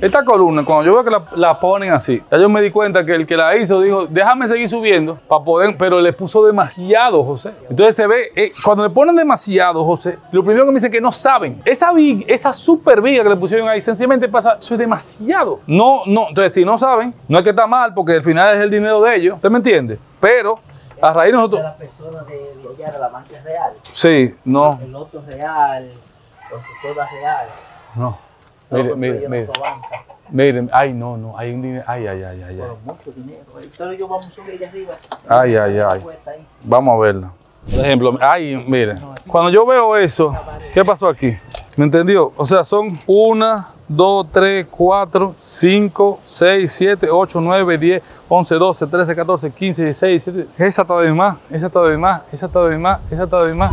Esta columna, cuando yo veo que la, la ponen así, ya yo me di cuenta que el que la hizo dijo, déjame seguir subiendo para poder, pero le puso demasiado, José. Entonces se ve, eh, cuando le ponen demasiado, José, lo primero que me dicen que no saben. Esa viga, esa super viga que le pusieron ahí, sencillamente pasa, eso es demasiado. No, no, entonces si no saben, no es que está mal, porque al final es el dinero de ellos, ¿usted me entiende? Pero a raíz de de nosotros... las personas de, de allá de la banca real, Sí, no, el Loto real, constructora real. no. Todo Mire, construye mire, mire, Lotobanca, miren, ay, no, no, hay un dinero, ay, ay, ay, ay, ay. Por mucho dinero. Entonces yo vamos a subir allá arriba. Ay, ay, ay. Vamos a verla. Por ejemplo, ay, mire, cuando yo veo eso, ¿qué pasó aquí? ¿Me entendió? O sea, son 1, 2, 3, 4, 5, 6, 7, 8, 9, 10, 11, 12, 13, 14, 15, 16, 17. Esa está de más, esa está de más, esa está de más, esa está de más.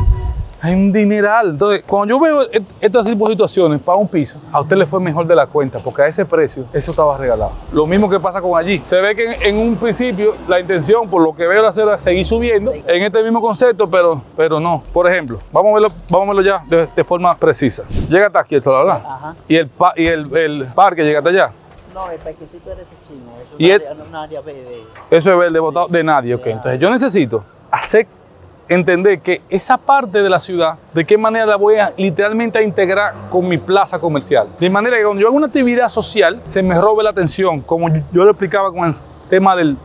Hay un dineral. Entonces, cuando yo veo et- estas tipo de situaciones para un piso, a usted le fue mejor de la cuenta, porque a ese precio, eso estaba regalado. Lo mismo que pasa con allí. Se ve que en, en un principio la intención, por lo que veo, hacer es seguir subiendo en este mismo concepto, pero, pero no. Por ejemplo, vamos a verlo, vamos a verlo ya de, de forma precisa. Llega hasta aquí, esto, ¿verdad? Ajá. Y el, pa- y el, el parque llega hasta allá. No, el parquecito era ese chino. Eso Y es el- área- área verde. Eso es verde votado de nadie, ok. Entonces yo necesito hacer entender que esa parte de la ciudad, de qué manera la voy a literalmente integrar con mi plaza comercial. De manera que cuando yo hago una actividad social, se me robe la atención, como yo, yo lo explicaba con el tema del,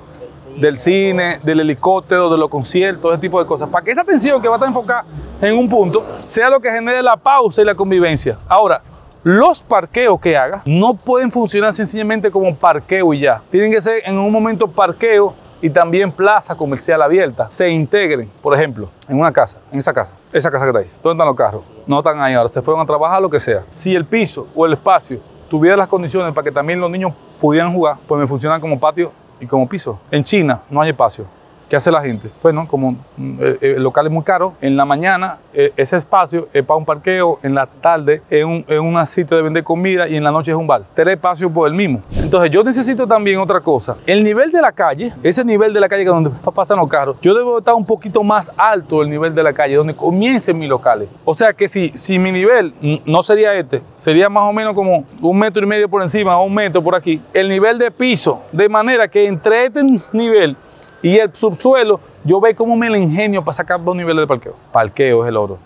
del cine, del helicóptero, de los conciertos, ese tipo de cosas. Para que esa atención que va a estar enfocada en un punto sea lo que genere la pausa y la convivencia. Ahora, los parqueos que haga no pueden funcionar sencillamente como parqueo y ya. Tienen que ser en un momento parqueo y también plaza comercial abierta. Se integren, por ejemplo, en una casa, en esa casa, esa casa que está ahí. ¿Dónde están los carros? No están ahí ahora, se fueron a trabajar, lo que sea. Si el piso o el espacio tuviera las condiciones para que también los niños pudieran jugar, pues me funcionan como patio y como piso. En China no hay espacio. ¿Qué hace la gente? Bueno, como mm, eh, eh, el local es muy caro, en la mañana eh, ese espacio es para un parqueo, en la tarde es un, es un sitio de vender comida y en la noche es un bar. Tres espacios por el mismo. Entonces yo necesito también otra cosa. El nivel de la calle, ese nivel de la calle que donde pasan los carros, yo debo estar un poquito más alto el nivel de la calle, donde comiencen mis locales. O sea que si, si mi nivel mm, no sería este, sería más o menos como un metro y medio por encima o un metro por aquí, el nivel de piso, de manera que entre este nivel y el subsuelo, yo veo cómo me la ingenio para sacar dos niveles de parqueo. Parqueo es el oro,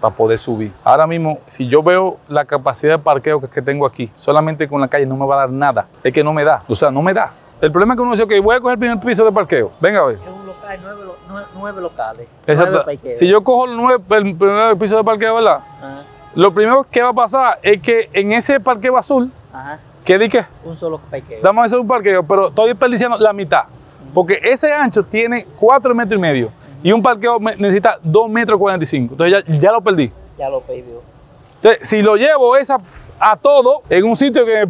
para poder subir. Ahora mismo, si yo veo la capacidad de parqueo que, tengo aquí, solamente con la calle no me va a dar nada. Es que no me da, o sea, no me da. El problema es que uno dice, ok, voy a coger el primer piso de parqueo. Venga a ver. Es un local, nueve, lo- nue- nueve locales. Exacto. Nueve. Si yo cojo el, nueve- el primer piso de parqueo, ¿verdad? Ajá, Lo primero que va a pasar es que en ese parqueo azul, ajá. que di que Un solo parqueo. Damos ese un parqueo, pero estoy desperdiciando la mitad. Porque ese ancho tiene 4 metros y medio. Y un parqueo necesita 2 metros 45. Entonces ya, ya lo perdí. Ya lo pidió. Entonces, si lo llevo esa a todo en un sitio que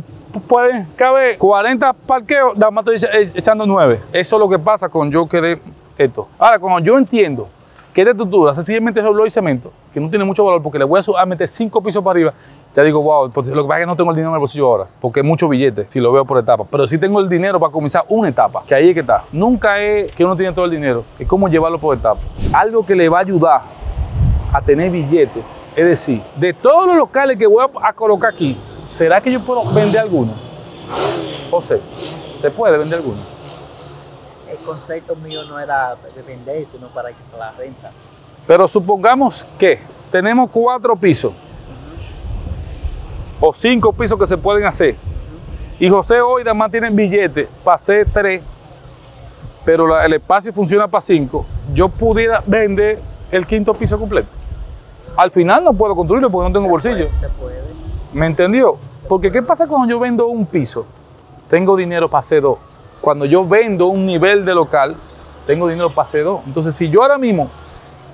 pueden caber 40 parqueos, nada más estoy echa- echando 9. Eso es lo que pasa con yo quedé esto. Ahora, cuando yo entiendo que esta estructura sencillamente es bloque y cemento, que no tiene mucho valor porque le voy a meter 5 pisos para arriba, ya digo, wow, pues, lo que pasa es que no tengo el dinero en el bolsillo ahora, porque es mucho billete, si lo veo por etapas. Pero sí tengo el dinero para comenzar una etapa, que ahí es que está. Nunca es que uno tiene todo el dinero, es cómo llevarlo por etapas. Algo que le va a ayudar a tener billetes. Es decir, de todos los locales que voy a, colocar aquí, ¿será que yo puedo vender alguno? José, ¿se puede vender alguno? El concepto mío no era de vender, sino para, que- para la renta. Pero supongamos que tenemos cuatro pisos o cinco pisos que se pueden hacer. Y José hoy nada más tiene billetes para hacer tres, pero la- el espacio funciona para cinco. Yo pudiera vender el quinto piso completo. Al final no puedo construirlo porque no tengo bolsillo. Se puede. ¿Me entendió? Porque ¿qué pasa cuando yo vendo un piso? Tengo dinero para hacer dos. Cuando yo vendo un nivel de local, tengo dinero para hacer dos. Entonces, si yo ahora mismo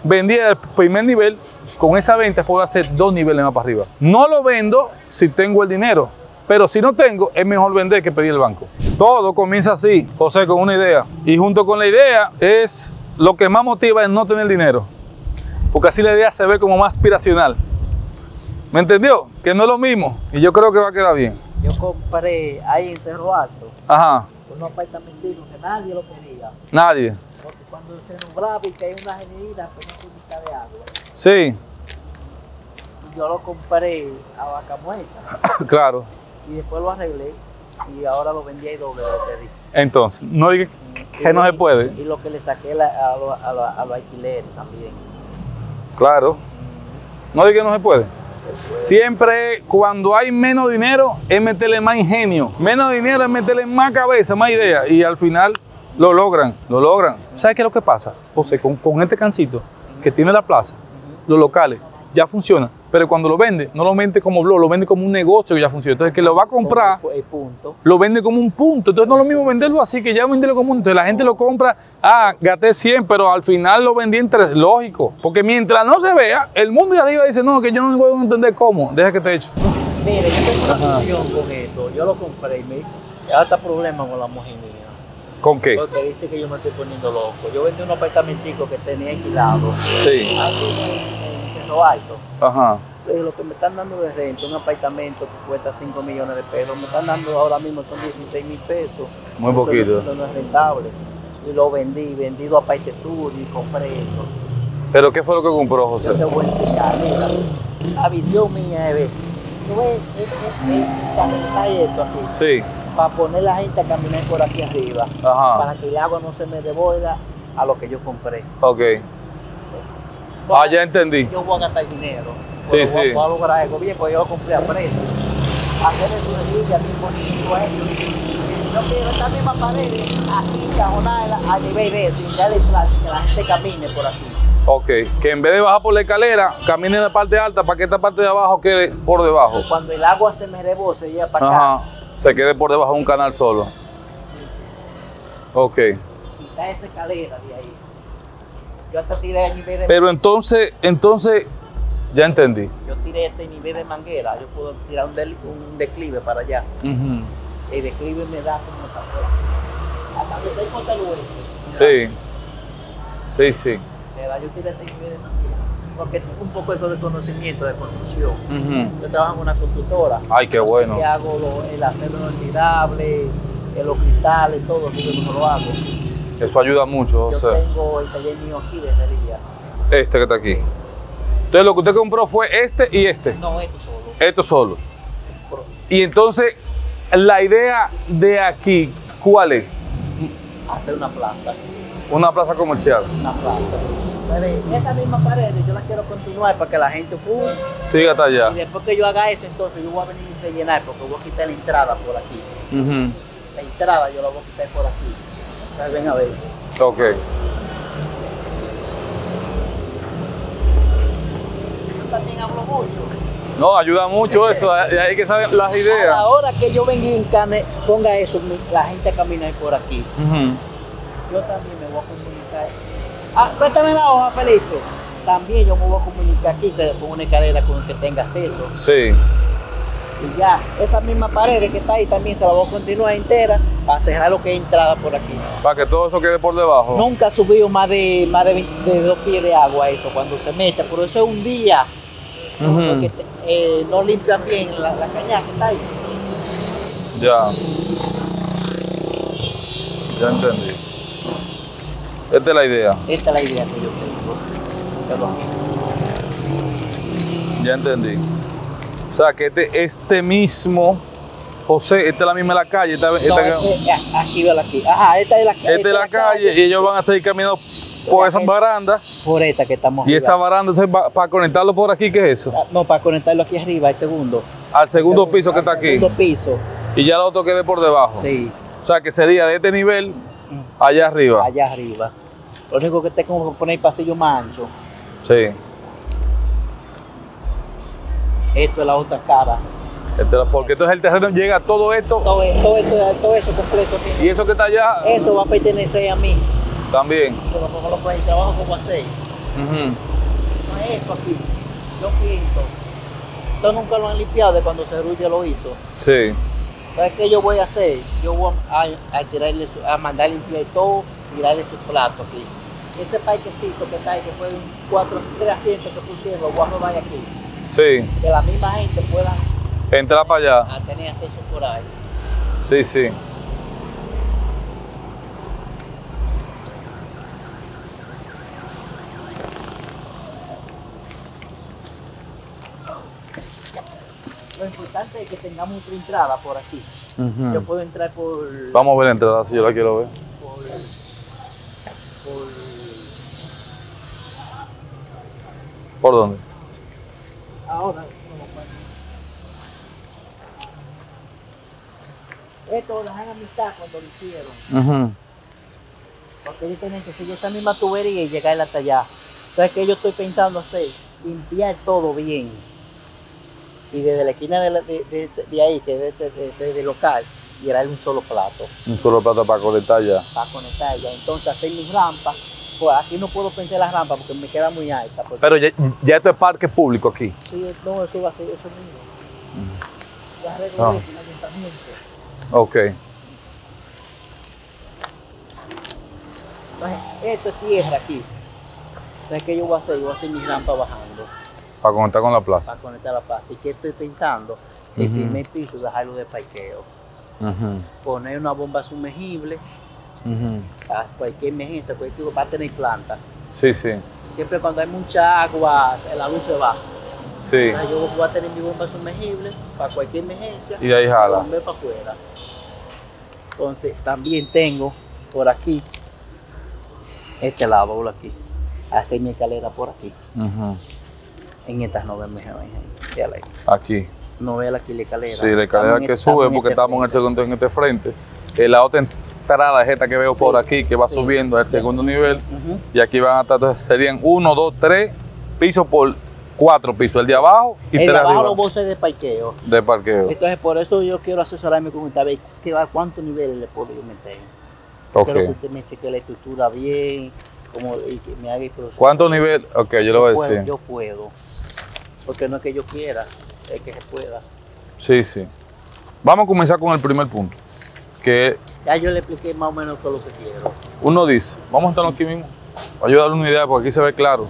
vendía el primer nivel, con esa venta puedo hacer dos niveles más para arriba. No lo vendo si tengo el dinero, pero si no tengo, es mejor vender que pedir el banco. Todo comienza así, José, con una idea. Y junto con la idea es lo que más motiva es no tener dinero. Porque así la idea se ve como más aspiracional. ¿Me entendió? Que no es lo mismo. Y yo creo que va a quedar bien. Yo compré ahí en Cerro Alto Ajá. unos apartamentitos que nadie lo quería. Nadie. Porque cuando se nublaba y caía una avenida, pues no podía de agua. Sí, yo lo compré a vaca muerta. claro. y después lo arreglé y ahora lo vendí ahí doble de lo que di. Entonces, no diga Y que no se puede. Y lo que le saqué la- a, lo- a, lo- a los alquileres también. Claro. No diga que no se puede. Siempre cuando hay menos dinero es meterle más ingenio. Menos dinero es meterle más cabeza, más idea. Y al final lo logran, lo logran. ¿Sabes qué es lo que pasa? José, con, con este cancito que tiene la plaza, los locales, ya funciona. Pero cuando lo vende, no lo vende como blog, lo vende como un negocio que ya funciona. Entonces, el que lo va a comprar, el punto. lo vende como un punto. Entonces no es lo mismo venderlo así que ya venderlo como un. Entonces la gente lo compra, ah, gasté 100, pero al final lo vendí en tres. Lógico. Porque mientras no se vea, el mundo de arriba dice, no, que yo no puedo entender cómo. Deja que te eche. Mire, yo tengo una función con esto. Yo lo compré y me está problema con la mujer mía. ¿Con qué? Porque dice que yo me estoy poniendo loco. Yo vendí un apartamentico que tenía alquilado. Sí. Aquí en, en Cerro Alto. Ajá. Lo que me están dando de renta, un apartamento que cuesta 5 millones de pesos, me están dando ahora mismo son 16 mil pesos. Muy Eso poquito. no- Eso no es rentable. Y lo vendí, vendido a Paite Tour y compré esto. ¿Pero qué fue lo que compró Yo José? te voy a enseñar, mira. La visión mía es ver. Tú ves, es, es, es caminar esto aquí. Sí. Para poner la gente a caminar por aquí arriba. Ajá. Para que el agua no se me devuelva a lo que yo compré. Ok. Ah, ya entendí. Yo voy a gastar dinero. Sí, sí. Voy a, lograr algo bien, porque yo lo compré a precio. Hacer el sugerencia bien bonito a ellos. Yo quiero estas mismas paredes, así, cajonadas a nivel de eso, y darle plástico, que la gente camine por aquí. Ok. Que en vez de bajar por la escalera, camine en la parte alta para que esta parte de abajo quede por debajo. Cuando el agua se me rebose, para acá. Ajá. Se quede por debajo de un canal solo. Ok. Quita esa escalera de ahí. Yo hasta tiré a nivel de Pero entonces, entonces, ya entendí. yo tiré este nivel de manguera, yo puedo tirar un, del- un declive para allá. Ujú. El declive me da como hasta afuera. Hasta donde está el Portaluense. Sí. Sí, sí. Me da, yo tiré este nivel de manguera. Porque tengo un poco de conocimiento de construcción. Yo trabajo en una constructora. Ay, qué bueno. Que hago lo- el acero inoxidable, los cristales, todo, eso yo no lo hago. Eso ayuda mucho, Yo tengo el taller mío aquí de herrería. Este que está aquí. Entonces lo que usted compró fue este y este. No, esto solo. Esto solo. Y entonces, la idea de aquí, ¿cuál es? Hacer una plaza. Una plaza comercial. Una plaza. Esa misma pared yo la quiero continuar para que la gente uh, Siga hasta allá. Y después que yo haga esto, entonces yo voy a venir a rellenar porque voy a quitar la entrada por aquí. La entrada yo la voy a quitar por aquí. Entonces ven a ver. Ok. Yo también hablo mucho. No, ayuda mucho eso. Hay que saber las ideas. hora que yo venga en carne, ponga eso, la gente a caminar por aquí. Yo también me voy a comunicar. Ah, préstame la hoja, Felipe. También yo me voy a comunicar aquí con una escalera con el que tenga acceso. Sí. Y ya, esa misma pared que está ahí también se la voy a continuar entera para cerrar lo que es entrada por aquí. Para que todo eso quede por debajo. Nunca ha subido más de más de, 20 de dos pies de agua eso cuando se mete, por eso es un día. Porque eh, no limpian bien la, la caña que está ahí. Ya. Ya entendí. Esta es la idea. Esta es la idea que yo tengo. Ya entendí. O sea, que este, este mismo, José, esta es la misma de la calle. Esta, esta- no, este- ah, aquí veo aquí. Ajá, esta es la, esta es la calle y ellos van a seguir caminando por gente- barandas. Por esta que estamos Y esa baranda, para conectarlo por aquí, ¿qué es eso? Ah, No, para conectarlo aquí arriba, el segundo. Al segundo piso que está Al aquí. Segundo piso, Y ya el otro quede por debajo. sí. O sea, que sería de este nivel allá arriba. Allá arriba. Lo único que tengo que poner el pasillo más ancho. Sí. Esto es la otra cara. Porque entonces el terreno llega a todo esto Todo, todo, esto, todo eso completo tiene. y eso que está allá Eso va a pertenecer a mí. también. Pero como lo el trabajo como hacer. Ujú. No es esto aquí. Yo pienso. Esto nunca lo han limpiado de cuando Cerullo lo hizo. Sí. ¿Sabes qué yo voy a hacer? Yo voy a, a tirarle, su- a mandar limpiar todo, tirarle sus platos aquí. Ese parquecito que está ahí, que fue un cuatro, tres asientos que pusieron, voy a robar aquí. Sí. Que la misma gente pueda Entra para allá. a tener acceso por ahí. Sí, sí. Lo importante es que tengamos otra entrada por aquí. Yo puedo entrar por. Vamos a ver la entrada si yo la quiero ver. por, por ¿Por dónde? Ahora. Esto lo dejan a mitad cuando lo hicieron. Porque ellos tienen que seguir esa misma tubería y llegar hasta allá. Entonces, que yo estoy pensando hacer? Limpiar todo bien. Y desde la esquina de, la- de, de ese- de ahí, que es desde de, de- de local, y era un solo plato Un solo plato para conectar ya. para conectar ya. Entonces, hacer mis rampas. Pues aquí no puedo pensar las rampas porque me queda muy alta. Porque Pero ya, ya esto es parque público aquí. Sí, no, eso va a ser eso mismo. Ya arreglo Ah. el ayuntamiento. Ok. Entonces, esto es tierra aquí. Entonces, ¿qué yo voy a hacer? Yo voy a hacer mi rampa bajando Para conectar con la plaza. para conectar la plaza. ¿Y qué estoy pensando? El Ujú. primer piso, dejarlo de parqueo. Poner una bomba sumergible Ujú. para cualquier emergencia, cualquier va a tener planta. Sí, sí. Siempre cuando hay mucha agua, la luz se va. Sí. Entonces, yo voy a tener mi bomba sumergible para cualquier emergencia. Y ahí jala. Bombe para afuera. Entonces, también tengo por aquí, este lado, aquí, hacer mi escalera por aquí. En estas no ahí. Aquí. No ve aquí la escalera. Sí, la escalera que sube porque este estamos en el segundo en este frente. Eh, la es esta que veo por aquí, que va sí. subiendo al segundo nivel. Y aquí van a estar, serían uno, dos, tres pisos por cuatro pisos. El de abajo y El tres de abajo arriba los bolsos de parqueo. de parqueo. Entonces, por eso yo quiero asesorarme con usted a ver qué va- cuántos niveles le puedo yo meter. Ok. Quiero que usted me cheque la estructura bien, como, y que me haga el proceso. ¿Cuántos niveles? Ok, yo lo voy a puedo, decir. Yo puedo. Porque no es que yo quiera, es que se pueda. Sí, sí. Vamos a comenzar con el primer punto. Que Ya yo le expliqué más o menos todo lo que quiero. uno dice, vamos a estar aquí mismo, para ayudarle una idea, porque aquí se ve claro.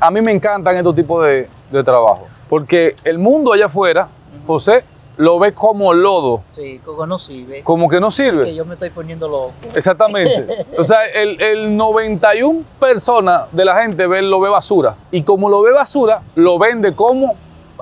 A mí me encantan estos tipos de, de trabajo, porque el mundo allá afuera, José, lo ve como lodo, Sí, como no sirve. como que no Que sirve. yo me estoy poniendo loco. Exactamente. O sea, el, el 91 personas de la gente ve, lo ve basura. Y como lo ve basura, lo vende como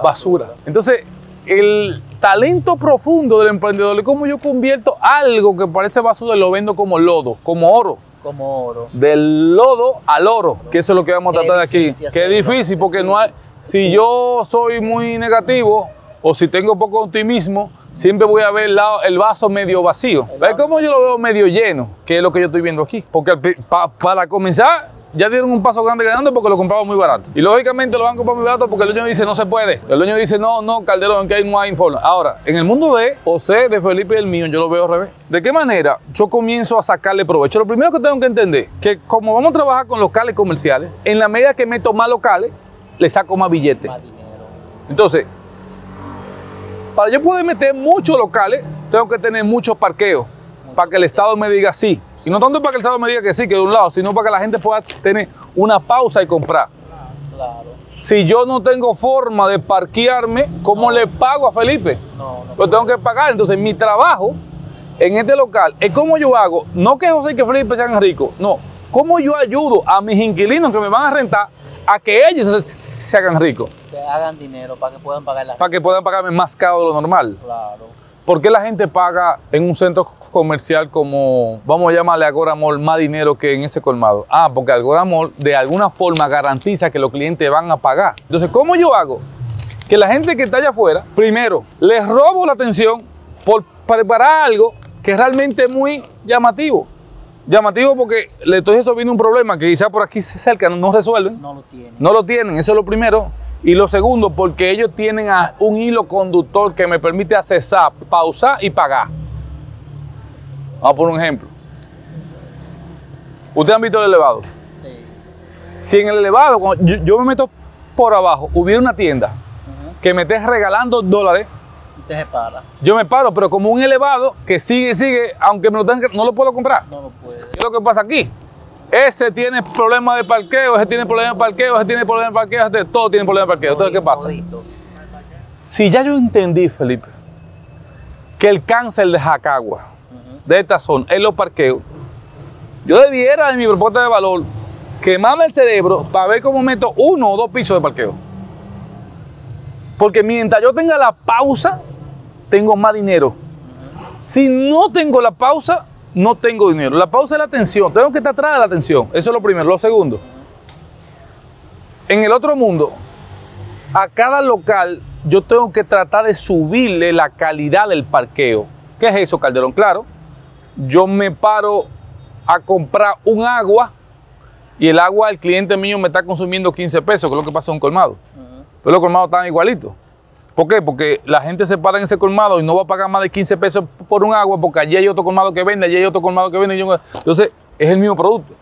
basura. Entonces, el talento profundo del emprendedor es como yo convierto algo que parece basura y lo vendo como lodo, como oro. Como oro. Del lodo al oro, que eso es lo que vamos a tratar de aquí. Que es difícil porque sí. no hay. Si yo soy muy negativo o si tengo poco optimismo, siempre voy a ver el, lado- el vaso medio vacío. ¿Ves cómo yo lo veo medio lleno? Que es lo que yo estoy viendo aquí. Porque pa- para comenzar, ya dieron un paso grande ganando porque lo compraban muy barato. Y lógicamente lo van a comprar muy barato porque el dueño dice no se puede. El dueño dice no, no, Calderón, que ahí no hay informe. Ahora, en el mundo de José, de Felipe y el mío, yo lo veo al revés. ¿De qué manera yo comienzo a sacarle provecho? Lo primero que tengo que entender, que como vamos a trabajar con locales comerciales, en la medida que meto más locales, le saco más billetes. Más dinero. Entonces, para yo poder meter muchos locales, tengo que tener muchos parqueos para que el Estado me diga sí. Y no tanto para que el Estado me diga que sí, que de un lado, sino para que la gente pueda tener una pausa y comprar. Claro. Si yo no tengo forma de parquearme, ¿cómo le pago a Felipe? No, no. Lo tengo que pagar. Entonces, mi trabajo en este local es cómo yo hago, no que José y que Felipe sean ricos, no, cómo yo ayudo a mis inquilinos que me van a rentar a que ellos se, se hagan ricos, Que hagan dinero para que puedan pagar la para que puedan pagarme más caro de lo normal. Claro. ¿Por qué la gente paga en un centro comercial como, vamos a llamarle Agora Mall, más dinero que en ese colmado? Ah, porque Agora Mall de alguna forma garantiza que los clientes van a pagar. Entonces, ¿cómo yo hago? Que la gente que está allá afuera, primero, les robo la atención por preparar algo que realmente es muy llamativo. Llamativo porque le estoy resolviendo un problema que quizás por aquí cerca no- no resuelven. No lo tienen. No lo tienen, eso es lo primero. Y lo segundo, porque ellos tienen a- un hilo conductor que me permite accesar, pausar y pagar. Vamos a poner un ejemplo. Ustedes han visto el elevado. Sí. Si en el elevado, yo, yo me meto por abajo, hubiera una tienda que me esté regalando dólares, Usted se para. yo me paro, pero como un elevado que sigue y sigue, aunque me lo tengan no lo puedo comprar. No lo puede. ¿Qué es lo que pasa aquí? Ese tiene problemas de parqueo, ese tiene problemas de parqueo, ese tiene problemas de parqueo, ese- todo tiene problemas de parqueo. Entonces, ¿qué pasa? Si ya yo entendí, Felipe, que el cáncer de Jacagua, de esta zona, es los parqueos, yo debiera en mi propuesta de valor quemarme el cerebro para ver cómo meto uno o dos pisos de parqueo. Porque mientras yo tenga la pausa tengo más dinero. Si no tengo la pausa, no tengo dinero. La pausa es la atención. Tengo que estar atrás de la atención. Eso es lo primero. Lo segundo, en el otro mundo, a cada local yo tengo que tratar de subirle la calidad del parqueo. ¿Qué es eso, Calderón? Claro, yo me paro a comprar un agua y el agua el cliente mío me está consumiendo 15 pesos, que es lo que pasa en un colmado. Pero los colmados están igualitos. ¿Por qué? Porque la gente se para en ese colmado y no va a pagar más de 15 pesos por un agua porque allí hay otro colmado que vende, allí hay otro colmado que vende. Entonces, es el mismo producto.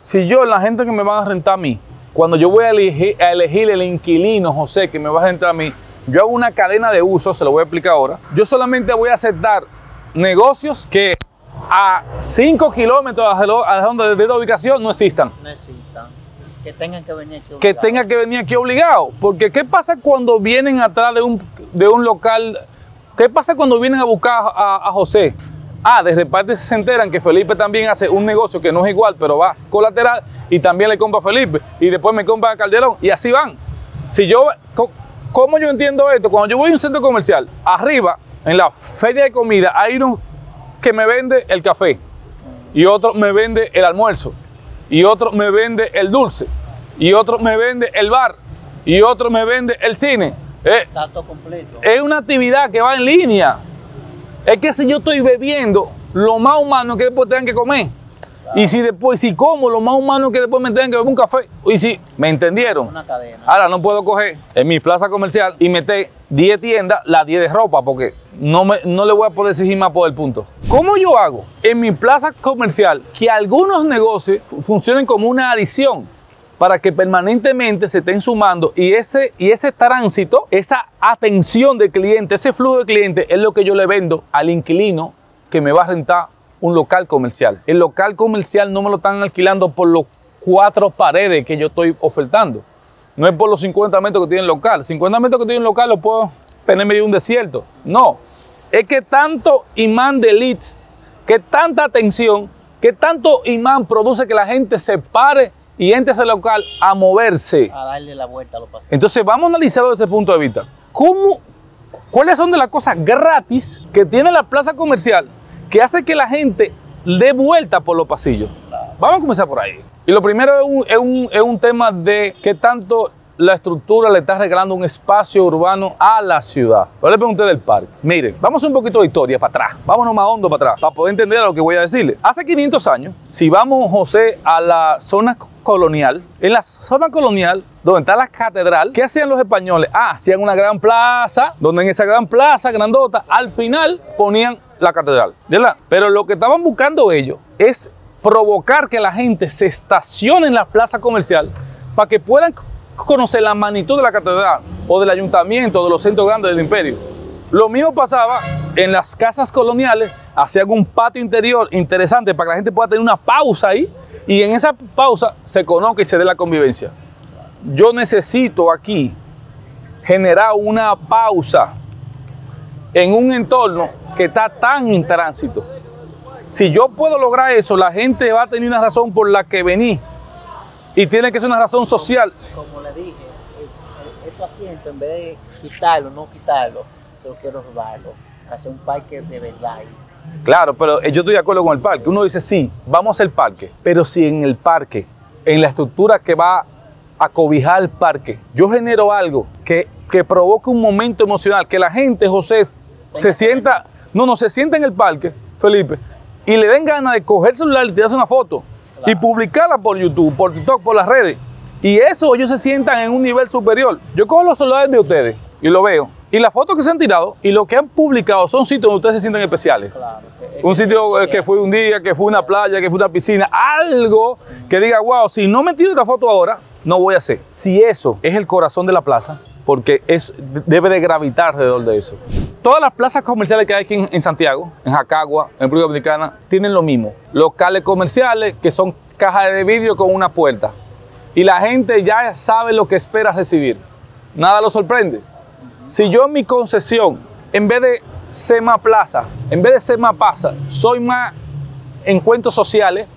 Si yo, la gente que me van a rentar a mí, cuando yo voy a elegir, el inquilino, José, que me va a rentar a mí, yo hago una cadena de uso, se lo voy a explicar ahora. Yo solamente voy a aceptar negocios que a 5 kilómetros a donde de la ubicación no existan. No existan. Que tengan que venir aquí Que tengan que venir aquí obligado. Porque ¿qué pasa cuando vienen atrás de un, de un local? ¿Qué pasa cuando vienen a buscar a, José? Ah, de repente se enteran que Felipe también hace un negocio que no es igual, pero va colateral y también le compra a Felipe y después me compra a Calderón y así van. Si yo, ¿cómo yo entiendo esto? Cuando yo voy a un centro comercial, arriba, en la feria de comida, hay uno que me vende el café y otro me vende el almuerzo y otro me vende el dulce y otro me vende el bar y otro me vende el cine. Eh, completo. Es una actividad que va en línea. Es que si yo estoy bebiendo, lo más humano que después tengan que comer. Y si después, si como, lo más humano es que después me tengan que beber un café. Y si, ¿me entendieron? Una cadena. Ahora no puedo coger en mi plaza comercial y meter 10 tiendas, las 10 de ropa, porque no, me, no le voy a poder exigir más por el punto. ¿Cómo yo hago en mi plaza comercial que algunos negocios funcionen como una adición? para que permanentemente se estén sumando y ese, y ese tránsito, esa atención de cliente, ese flujo de cliente es lo que yo le vendo al inquilino que me va a rentar un local comercial. El local comercial no me lo están alquilando por los cuatro paredes que yo estoy ofertando. No es por los 50 metros que tiene el local. 50 metros que tiene el local lo puedo tener en medio de un desierto. No. Es que tanto imán de leads, que tanta atención, que tanto imán produce que la gente se pare y entre a ese local a moverse. A darle la vuelta a los pasteles. Entonces vamos a analizarlo desde ese punto de vista. ¿Cómo, ¿Cuáles son de las cosas gratis que tiene la plaza comercial que hace que la gente dé vuelta por los pasillos? Vamos a comenzar por ahí. Y lo primero es un, es un, es un tema de qué tanto la estructura le está regalando un espacio urbano a la ciudad. Ahora le pregunté del parque. Miren, vamos un poquito de historia para atrás. Vámonos más hondo para atrás para poder entender lo que voy a decirle. Hace 500 años, si vamos, José, a la zona colonial, en la zona colonial, donde está la catedral, ¿qué hacían los españoles? Ah, hacían una gran plaza, donde en esa gran plaza grandota, al final ponían la catedral, ¿verdad? Pero lo que estaban buscando ellos es provocar que la gente se estacione en la plaza comercial para que puedan conocer la magnitud de la catedral o del ayuntamiento, de los centros grandes del imperio. Lo mismo pasaba en las casas coloniales, hacían un patio interior interesante para que la gente pueda tener una pausa ahí y en esa pausa se conozca y se dé la convivencia. Yo necesito aquí generar una pausa en un entorno que está tan en tránsito. Si yo puedo lograr eso, la gente va a tener una razón por la que venir y tiene que ser una razón social. Como le dije, estos asientos, en vez de quitarlo, no quitarlo, yo quiero rodarlo, hacer un parque de verdad. Claro, pero yo estoy de acuerdo con el parque. Uno dice, sí, vamos a hacer parque, pero si en el parque, en la estructura que va a cobijar el parque, yo genero algo que, que provoque un momento emocional, que la gente, José, se sienta, no, no, se sienta en el parque, Felipe, y le den ganas de coger el celular y tirarse una foto y publicarla por YouTube, por TikTok, por las redes. Y eso ellos se sientan en un nivel superior. Yo cojo los celulares de ustedes y lo veo. Y las fotos que se han tirado y lo que han publicado son sitios donde ustedes se sienten especiales. un sitio que fue un día, que fue una playa, que fue una piscina, algo que diga, wow, si no me tiro esta foto ahora, no voy a hacer. Si eso es el corazón de la plaza, porque es, debe de gravitar alrededor de eso. Todas las plazas comerciales que hay aquí en, Santiago, en Jacagua, en República Dominicana, tienen lo mismo. Locales comerciales que son cajas de vidrio con una puerta. Y la gente ya sabe lo que espera recibir. Nada lo sorprende. Si yo en mi concesión, en vez de ser más plaza, en vez de ser más pasa, soy más encuentros sociales,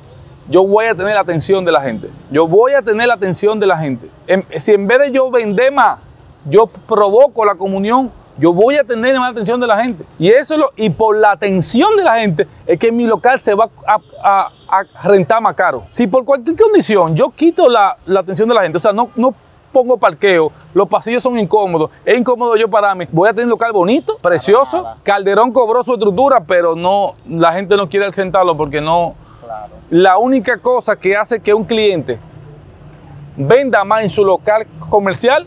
yo voy a tener la atención de la gente. Yo voy a tener la atención de la gente. si en vez de yo vender más, yo provoco la comunión, Yo voy a tener más atención de la gente. Y eso es lo, y por la atención de la gente es que mi local se va a, a- a rentar más caro. Si por cualquier condición yo quito la, la atención de la gente, o sea, no, no pongo parqueo, los pasillos son incómodos, es incómodo yo pararme, voy a tener un local bonito, precioso, nada. Calderón cobró su estructura, pero no, la gente no quiere rentarlo porque no, Claro. la única cosa que hace que un cliente venda más en su local comercial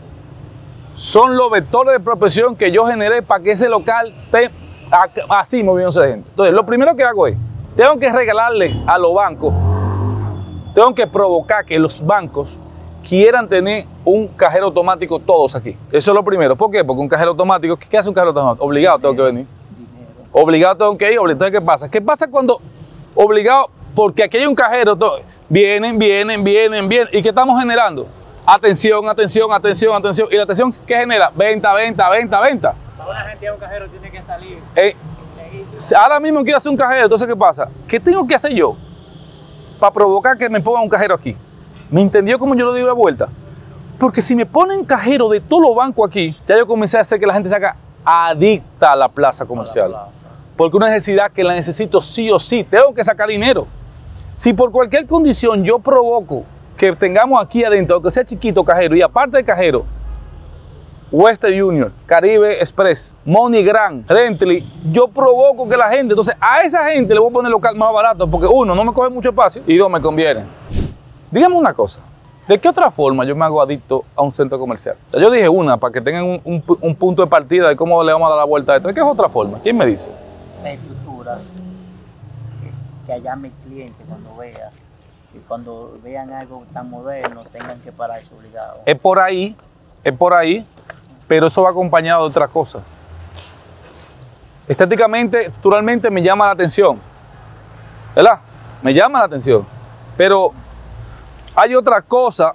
son los vectores de prospección que yo generé para que ese local esté así moviéndose de gente. Entonces, lo primero que hago es, tengo que regalarle a los bancos, tengo que provocar que los bancos quieran tener un cajero automático todos aquí. Eso es lo primero. ¿Por qué? Porque un cajero automático, ¿qué hace un cajero automático? Obligado tengo que venir. Obligado tengo que ir. Entonces, ¿qué pasa? ¿Qué pasa cuando obligado? Porque aquí hay un cajero, vienen, vienen, vienen, vienen. ¿Y qué estamos generando? Atención, atención, atención, atención. ¿Y la atención qué genera? Venta, venta, venta, venta. Para una gente a un cajero tiene que salir. Eh, ahora mismo quiero hacer un cajero, entonces ¿qué pasa? ¿Qué tengo que hacer yo para provocar que me pongan un cajero aquí? ¿Me entendió cómo yo lo di la vuelta? Porque si me ponen cajero de todos los bancos aquí, ya yo comencé a hacer que la gente se haga adicta a la plaza comercial. La plaza. Porque una necesidad que la necesito sí o sí, tengo que sacar dinero. Si por cualquier condición yo provoco que tengamos aquí adentro, aunque sea chiquito cajero, y aparte de cajero, Western Union, Caribe Express, MoneyGram, Rentley, yo provoco que la gente, entonces a esa gente le voy a poner local más barato, porque uno, no me coge mucho espacio, y dos, me conviene. Dígame una cosa, ¿de qué otra forma yo me hago adicto a un centro comercial? Yo dije una, para que tengan un, un pu- un punto de partida de cómo le vamos a dar la vuelta a esto. ¿De qué es otra forma? ¿Quién me dice? La estructura. Que, que allá mi cliente cuando vea. Que cuando vean algo tan moderno tengan que pararse obligado. Es por ahí, es por ahí, pero eso va acompañado de otras cosas. Estéticamente, naturalmente me llama la atención, ¿verdad? Me llama la atención, pero hay otra cosa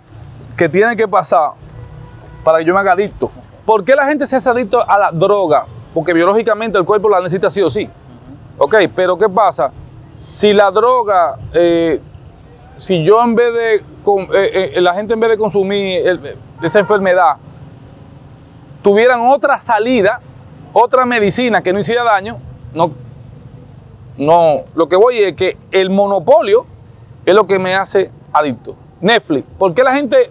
que tiene que pasar para que yo me haga adicto. ¿Por qué la gente se hace adicto a la droga? Porque biológicamente el cuerpo la necesita sí o sí. Ok, pero ¿qué pasa? Si la droga, eh, si yo en vez de, con- eh, eh, la gente en vez de consumir esa enfermedad, tuvieran otra salida, otra medicina que no hiciera daño, no, no, lo que voy es que el monopolio es lo que me hace adicto. Netflix, ¿por qué la gente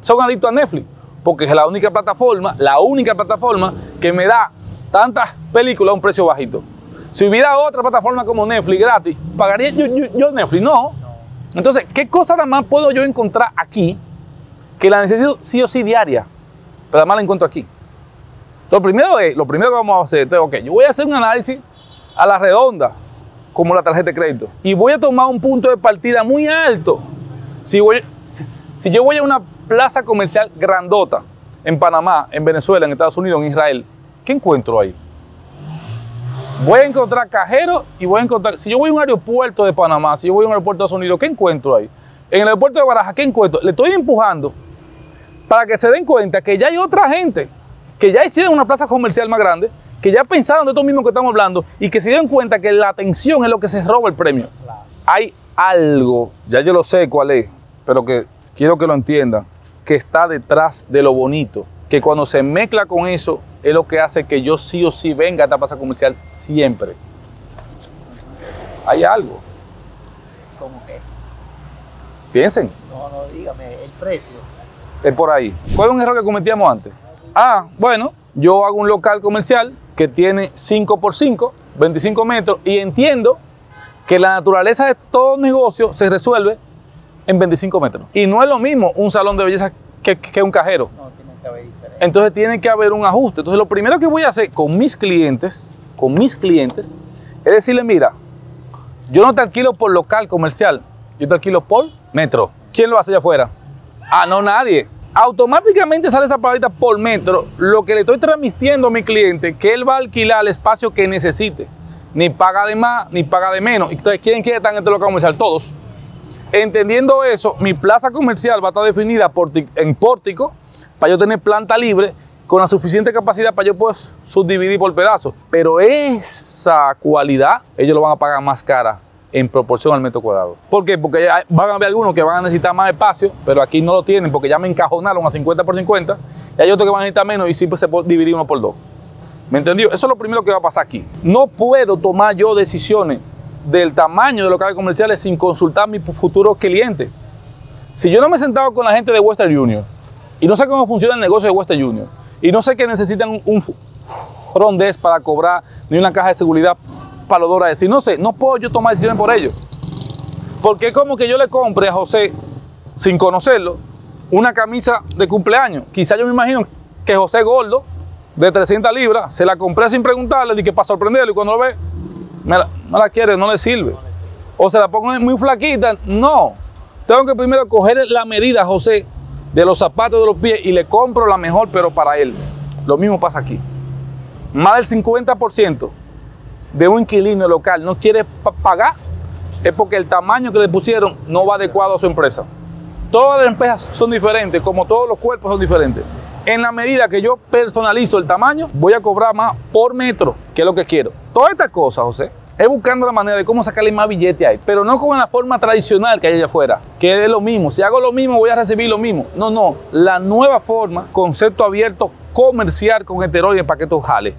son adictos a Netflix? Porque es la única plataforma, la única plataforma que me da tantas películas a un precio bajito. Si hubiera otra plataforma como Netflix gratis, ¿pagaría yo- yo Netflix? No. Entonces, ¿qué cosa nada más puedo yo encontrar aquí que la necesito sí o sí diaria? Pero además la encuentro aquí. Lo primero es, lo primero que vamos a hacer, es, ok, yo voy a hacer un análisis a la redonda, como la tarjeta de crédito, y voy a tomar un punto de partida muy alto. Si, voy- si yo voy a una plaza comercial grandota en Panamá, en Venezuela, en Estados Unidos, en Israel, ¿qué encuentro ahí? Voy a encontrar cajeros y voy a encontrar. Si yo voy a un aeropuerto de Panamá, si yo voy a un aeropuerto de Estados Unidos, ¿qué encuentro ahí? En el aeropuerto de Baraja, ¿qué encuentro? Le estoy empujando para que se den cuenta que ya hay otra gente que ya hicieron una plaza comercial más grande, que ya pensaron de esto mismo que estamos hablando y que se dieron cuenta que la atención es lo que se roba el premio. Hay algo, ya yo lo sé cuál es, pero que quiero que lo entiendan, que está detrás de lo bonito, que cuando se mezcla con eso es lo que hace que yo sí o sí venga a esta plaza comercial siempre. Hay algo, ¿Cómo que? piensen. No, no, dígame, el precio. Es por ahí. ¿Cuál es un error que cometíamos antes? Ah, bueno, yo hago un local comercial que tiene 5 por 5, 25 metros, y entiendo que la naturaleza de todo negocio se resuelve en 25 metros. Y no es lo mismo un salón de belleza que, que un cajero. No, tiene que haber. Entonces tiene que haber un ajuste. Entonces lo primero que voy a hacer con mis clientes, con mis clientes, es decirle, mira, yo no te alquilo por local comercial, yo te alquilo por metro. ¿Quién lo hace allá afuera? Ah, no, nadie. Automáticamente sale esa palabrita por metro, lo que le estoy transmitiendo a mi cliente, que él va a alquilar el espacio que necesite. Ni paga de más, ni paga de menos. Entonces, ¿quién quiere estar en este local comercial? Todos. Entendiendo eso, mi plaza comercial va a estar definida en pórtico para yo tener planta libre con la suficiente capacidad para yo poder subdividir por pedazos. Pero esa cualidad ellos lo van a pagar más cara en proporción al metro cuadrado. ¿Por qué? Porque van a haber algunos que van a necesitar más espacio, pero aquí no lo tienen porque ya me encajonaron a 50 por 50 y hay otros que van a necesitar menos y siempre se puede dividir uno por dos. ¿Me entendió? Eso es lo primero que va a pasar aquí. No puedo tomar yo decisiones del tamaño de locales comerciales sin consultar a mis futuros clientes. Si yo no me he sentado con la gente de Western Union y no sé cómo funciona el negocio de Western Union y no sé que necesitan un front desk para cobrar ni una caja de seguridad para los dólares, si no sé, no puedo yo tomar decisiones por ello. Porque es como que yo le compre a José, sin conocerlo, una camisa de cumpleaños. Quizá yo me imagino que José Gordo, de 300 libras, se la compré sin preguntarle, y que para sorprenderlo, y cuando lo ve, no la quiere, no le sirve. O se la pongo muy flaquita, no. Tengo que primero coger la medida, José, de los zapatos de los pies y le compro la mejor, pero para él. Lo mismo pasa aquí. Más del 50% de un inquilino local no quiere pagar es porque el tamaño que le pusieron no va adecuado a su empresa. Todas las empresas son diferentes, como todos los cuerpos son diferentes. En la medida que yo personalizo el tamaño, voy a cobrar más por metro, que es lo que quiero. Todas estas cosas, José, es buscando la manera de cómo sacarle más billete ahí, pero no como en la forma tradicional que hay allá afuera, que es lo mismo. Si hago lo mismo, voy a recibir lo mismo. No, no. La nueva forma, concepto abierto comercial con heteroide para que esto jale.